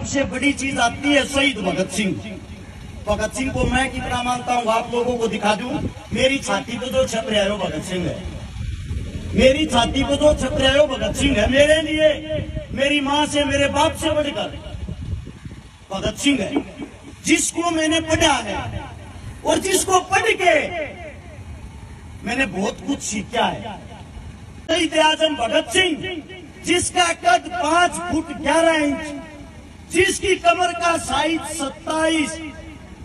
सबसे बड़ी चीज़ आती है शहीद भगत सिंह। भगत सिंह को मैं कितना मानता हूँ, आप लोगों को दिखा दूँ। मेरी छाती पे जो छप रहे हो, भगत सिंह है। मेरी छाती पे जो छप रहे हो, भगत सिंह है। मेरे लिए, मेरी माँ से, मेरे बाप से बढ़कर। भगत सिंह है। जिसको मैंने पढ़ा है और जिसको पढ़ के मैंने बहुत कुछ सीखा है। शहीद आज़म, भगत सिंह, जिसका कद पाँच फुट ग्यारह इंच जिसकी कमर का साइज़ सत्ताईस,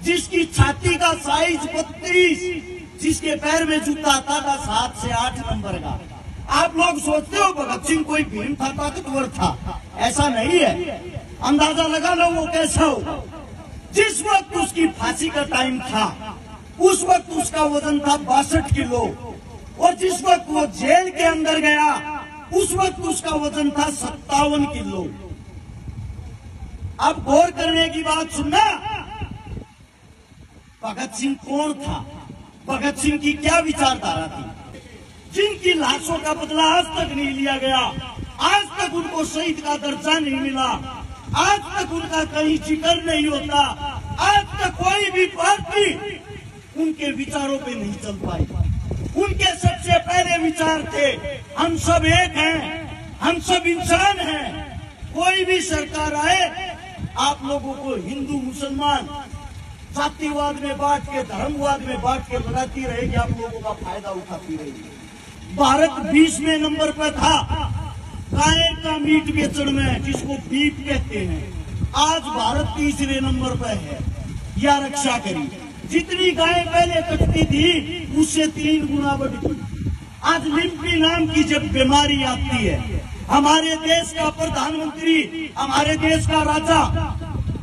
जिसकी छाती का साइज़ बत्तीस, जिसके पैर में जूता आता था सात से आठ नंबर का। आप लोग सोचते हो, भगत सिंह कोई भीम था, ताकतवर था। ऐसा नहीं है। अंदाज़ा लगा लो वो कैसा हो। जिस वक्त उसकी फांसी का टाइम था, उस वक्त उसका वज़न था बासठ किलो। और जिस वक्त वो जेल के अंदर गया, उस वक्त उसका वज़न था सत्तावन किलो। अब गौर करने की बात सुनना। भगत सिंह कौन था? भगत सिंह की क्या विचारधारा थी? जिनकी लाशों का बदला आज तक नहीं लिया गया, आज तक उनको शहीद का दर्जा नहीं मिला, आज तक उनका कहीं ज़िक्र नहीं होता, आज तक कोई भी पार्टी उनके विचारों पे नहीं चल पाई। उनके सबसे पहले विचार थे, हम सब एक हैं, हम सब इंसान हैं, कोई भी सरकार आए आप लोगों को हिंदू, मुसलमान, जातिवाद में बांट के, धर्मवाद में बांट के लगाती रहेगी, आप लोगों का फ़ायदा उठाती रहेगी। भारत बीसवें नंबर पर था। गाय का मीट बेचण में, जिसको बीफ कहते हैं। आज भारत तीसरे नंबर पर है। या रक्षा करी। जितनी गाय पहले कटती थी, उससे तीन गुना बढ़। गई आज लिम्पी नाम की जब बीमारी आती है हमारे देश का प्रधानमंत्री, हमारे देश का राजा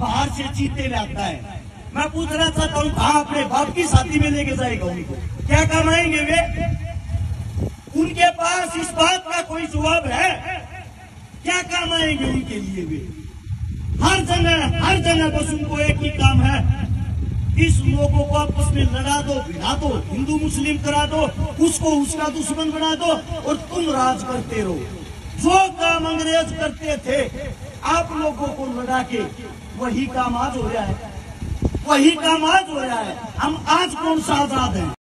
बाहर से चीते लाता है। मैं पूछना चाहता हूँ कहा अपने बाप की शादी में लेके जाएगा उनको? क्या कमाएँगे वे? उनके पास इस बात का कोई जवाब है? क्या काम आएँगे उनके लिए वे? हर जगह हर जगह बस उनको एक ही काम है। इस लोगों को आपस में लड़ा दो, भिड़ा दो, हिंदू मुस्लिम करा दो, उसको उसका दुश्मन बना दो और तुम राज करते रहो। जो काम अंग्रेज़ करते थे। आप लोगों को लड़ा के वही काम आज हो रहा है। वही काम आज हो रहा है। हम आज कौन सा आज़ाद हैं?